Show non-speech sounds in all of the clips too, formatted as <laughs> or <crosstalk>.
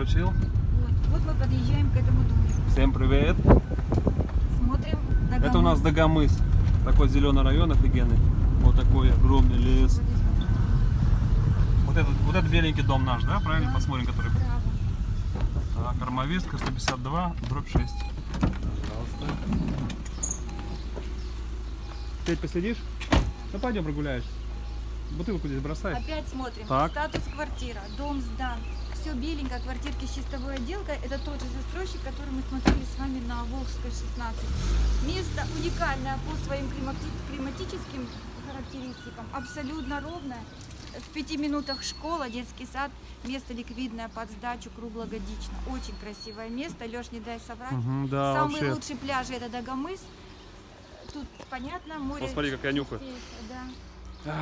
включил. Вот, вот мы подъезжаем к этому домику. Всем привет. Смотрим. Это у нас Дагомыс. Такой зеленый район офигенный. Вот такой огромный лес. Вот этот, вот этот беленький дом наш, да? Правильно? Да. Посмотрим, который. Право. Так, армавистка 152, дробь 6. Пожалуйста. Опять посидишь? Ну пойдем прогуляешься. Бутылку здесь бросай. Опять смотрим. Так. Статус квартира. Дом сдан. Все беленько, квартирки с чистовой отделкой. Это тот же застройщик, который мы смотрели с вами на Волжской 16. Место уникальное по своим климати- климатическим характеристикам. Абсолютно ровное. В пяти минутах школа, детский сад. Место ликвидное под сдачу круглогодично. Очень красивое место. Леш, не дай соврать. Мгм, да, Самый вообще. лучший пляж это Дагомыс. Тут понятно, море. Посмотри, как я нюхаю. чистейшее, Да.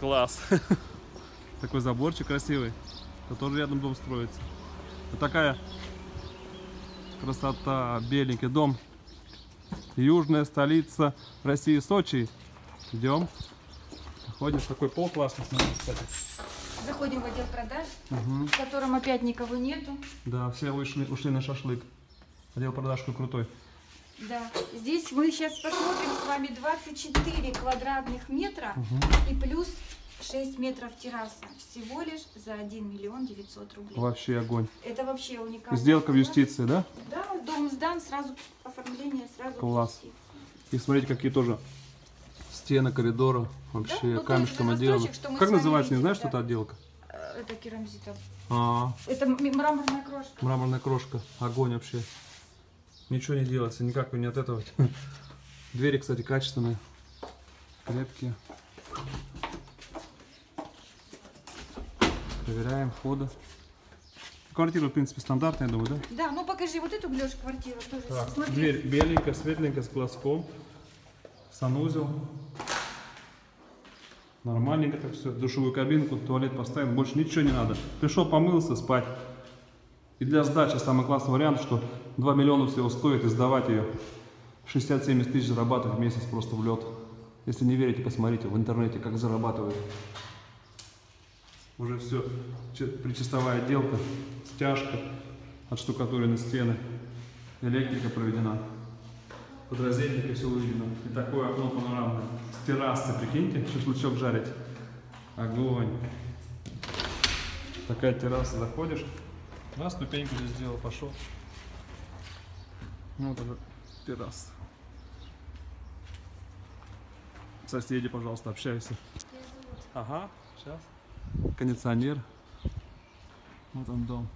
Класс. <laughs> Такой заборчик красивый. Это тоже рядом дом строится. Вот такая красота. Беленький дом. Южная столица России, Сочи. Идем. Ходим. Такой пол классный, смотри, кстати. Заходим в отдел продаж, Мгм. в котором опять никого нету. Да, все ушли, ушли на шашлык. Отдел продаж какой крутой. Да. Здесь мы сейчас посмотрим с вами 24 квадратных метра и плюс 6 метров терраса. Всего лишь за 1 миллион 900 рублей. Вообще огонь. Это вообще уникально. Сделка в юстиции, да? Да, дом сдан, сразу оформление, сразу Класс. И смотрите, какие тоже стены коридора. Вообще ну, то камешком отделаны. Как называется, не видели, знаешь, да. что это отделка? Э, Это керамзитом. А, Это м- мраморная крошка. Мраморная крошка. Огонь вообще. Ничего не делается, никак не от этого. <laughs> Двери, кстати, качественные. Крепкие. Проверяем входа. Квартира, в принципе, стандартная, я думаю, да? Да, ну покажи вот эту, Леш, квартиру тоже. Смотри. Дверь беленькая, светленькая, с глазком. Санузел. Нормальненько так все. Душевую кабинку, туалет поставим. Больше ничего не надо. Пришел, помылся, спать. И для сдачи самый классный вариант, что 2 миллиона всего стоит, и сдавать ее 60-70 тысяч зарабатывать в месяц просто в лед. Если не верите, посмотрите в интернете, как зарабатывают. Уже все, причастовая отделка, стяжка, отштукатурены стены, электрика проведена, подрозетники все выведено. И такое окно панорамное. С террасы, прикиньте, шашлычок жарить. Огонь. Такая терраса, заходишь, на ступеньку здесь сделал, пошел. Ну, Вот это терраса. Соседи, пожалуйста, общайся. Ага, сейчас. Кондиционер. Вот он дом.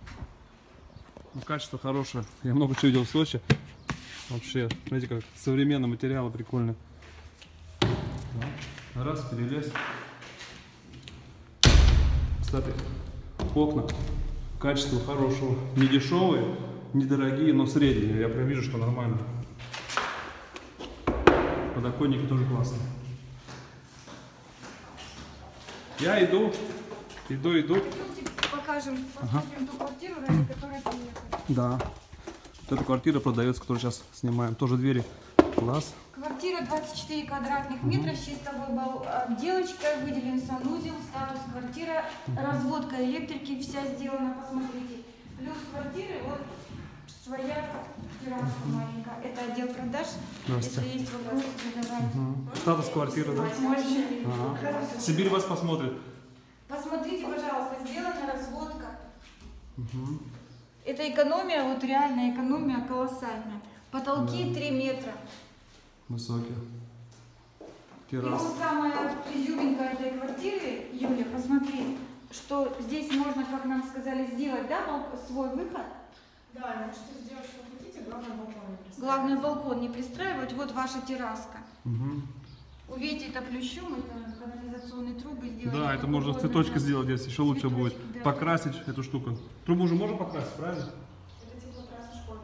Ну, качество хорошее. Я много чего видел в Сочи. Вообще, смотрите, как современные материалы прикольные. Раз, перелез. Кстати, окна качество хорошего. Не дешевые, не дорогие, но средние. Я прям вижу, что нормально. Подоконники тоже классные. Я иду, иду, иду. Покажем, посмотрим ту квартиру, ради которой приехали. Да. Вот эта квартира продается, которую сейчас снимаем. Тоже двери. Класс. Квартира 24 квадратных метра с чистовой отделочкой, выделен санузел, статус квартира, разводка электрики вся сделана, посмотрите. Плюс квартиры, вот своя терраса маленькая. Это отдел продаж. Здравствуйте. Если есть вопросы, задавайте. Статус квартиры, да? Ага. Хорошо. Сибирь вас посмотрит. Посмотрите, пожалуйста, сделана разводка. Это экономия, вот реальная экономия колоссальная. Потолки 3 метра. Высокие. И Террас. вот самая изюминка этой квартиры, Юля, посмотри, что здесь можно, как нам сказали, сделать, да, свой выход. Да, можете сделать, что хотите, главное балкон не пристраивать. Главное балкон не пристраивать, вот ваша терраска. Мгм. Увейте это плющом, это канализационные трубы сделать. Да, это можно угодно, цветочки да. сделать здесь, еще лучше будет. Да. Покрасить эту штуку. Трубу уже можно покрасить, правильно? Это типа красная школа.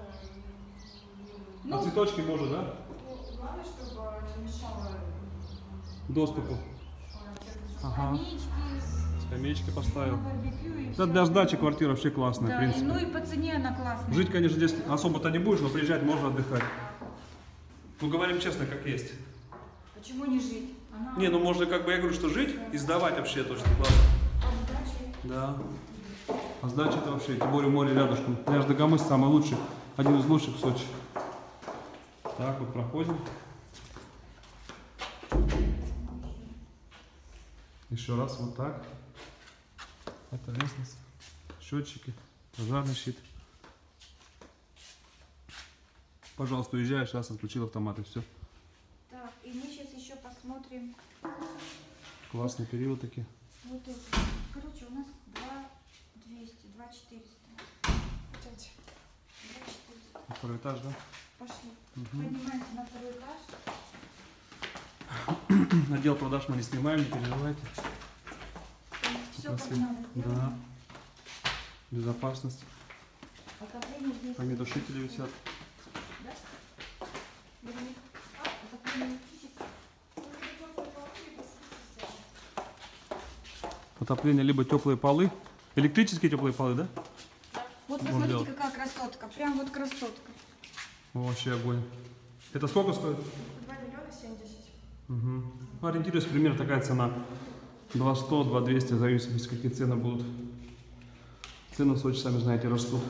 А Ну, цветочки можно, да? Ну, главное, чтобы не мешало Доступу. Ага. скамеечки, Скамеечки поставил. всё. для сдачи квартира вообще классная, Да, в принципе. ну и по цене она классная. Жить, конечно, здесь особо-то не будешь, но приезжать можно отдыхать. Ну, говорим честно, как есть. Почему не жить? Она Не, ну можно, как бы, я говорю, что жить и сдавать вообще точно классно. сдачей. Да. А сдача это вообще, тем более море рядышком. Пляж Дагомыс самый лучший, один из лучших в Сочи. Так вот проходим. Еще раз вот так. Это лестница. Счетчики, пожарный щит. Пожалуйста, уезжаешь, раз отключил автомат и все. Так, и мы сейчас еще посмотрим Классный период такие. вот это. Короче, у нас 2 200, 2 400. Хотите? 2 400. Второй этаж, да? Пошли. Мгм. Поднимаемся на второй этаж. <coughs> Отдел продаж мы не снимаем, не переживайте. Спасибо. Да. Безопасность. Отопление здесь. Огнетушители висят. Да? А, отопление либо теплые полы. Электрические теплые полы, да? Вот Можно посмотрите, делать. какая красотка. Прям вот красотка. Вообще огонь. Это сколько стоит? 2 миллиона 70. Угу. Ну, ориентируюсь, примерно такая цена. 2100, 2200, в зависимости, какие цены будут. Цены в Сочи, сами знаете, растут.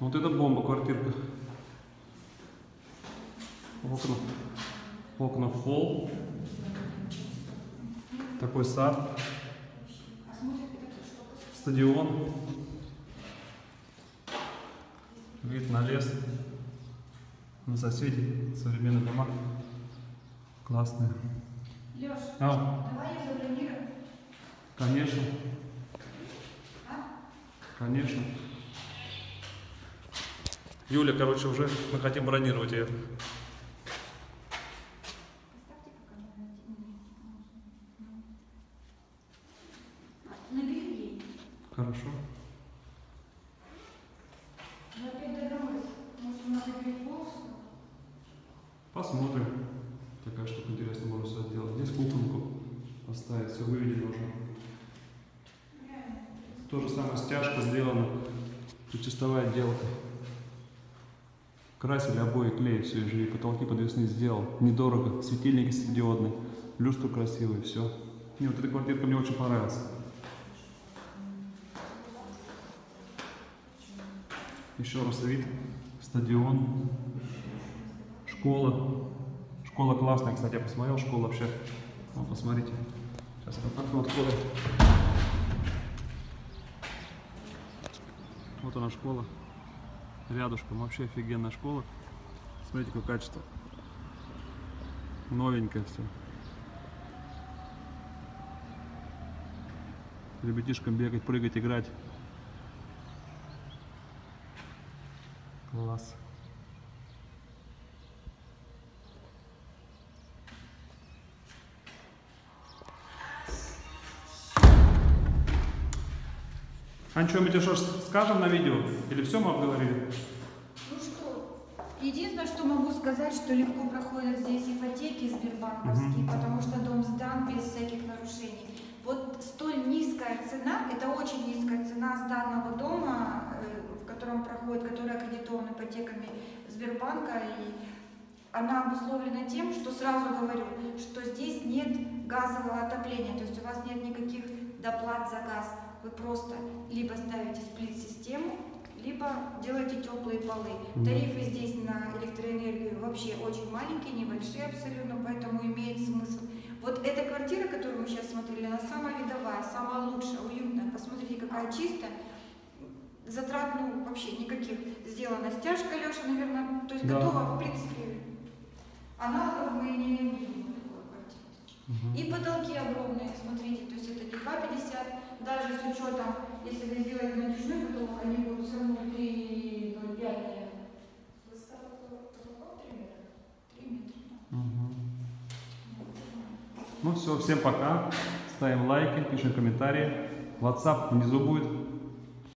Вот это бомба, квартирка. Окна. Окна в пол. Такой сад. Стадион. Вид на лес. На соседей. Современные дома. Классные. Леш, А, давай я забронирую. конечно. Конечно. Юля, короче, уже мы хотим бронировать ее. Хорошо. Мы опять догадались. Может, надо наберет Волжскую? Посмотрим. Такая штука интересная можно сюда сделать. Здесь кухонку поставить, все выведено уже. То же самое стяжка сделана. Причастовая отделка. Красили обои, клей, все, и живи. Потолки подвесные сделал. Недорого. Светильники светодиодные. Люстру красивую, все. Не, вот эта квартирка мне очень понравилась. Еще раз вид. Стадион. Школа. Школа классная, кстати, я посмотрел, школа вообще. Вот, посмотрите. Сейчас окно открою. Вот она школа. Рядышком. Вообще офигенная школа. Смотрите, какое качество. Новенькое все. Ребятишкам бегать, прыгать, играть. Класс. А что-нибудь еще скажем на видео? Или все мы обговорили? Ну что, единственное, что могу сказать, что легко проходят здесь ипотеки сбербанковские, Мгм. потому что дом сдан без всяких нарушений. Вот столь низкая цена, это очень низкая цена сданного дома, э, в котором проходит, который аккредитован ипотеками Сбербанка, и она обусловлена тем, что сразу говорю, что здесь нет газового отопления, то есть у вас нет никаких доплат за газ. Вы просто либо ставите сплит-систему, либо делаете теплые полы. Мгм. Тарифы здесь на электроэнергию вообще очень маленькие, небольшие абсолютно, поэтому имеет смысл. Вот эта квартира, которую мы сейчас смотрели, она самая видовая, самая лучшая, уютная. Посмотрите, какая чистая. Затрат, ну, вообще никаких. Сделана стяжка, Леша, наверное, то есть Да. готова, в принципе. Аналогов мы не видим И потолки огромные, смотрите, то есть это не 2,50, даже с учетом, если вы сделаете натяжной потолок, они будут все равно 3,05, наверное. Высота потолков 3 метра. 3 метра. Ну все, всем пока. Ставим лайки, пишем комментарии. WhatsApp внизу будет.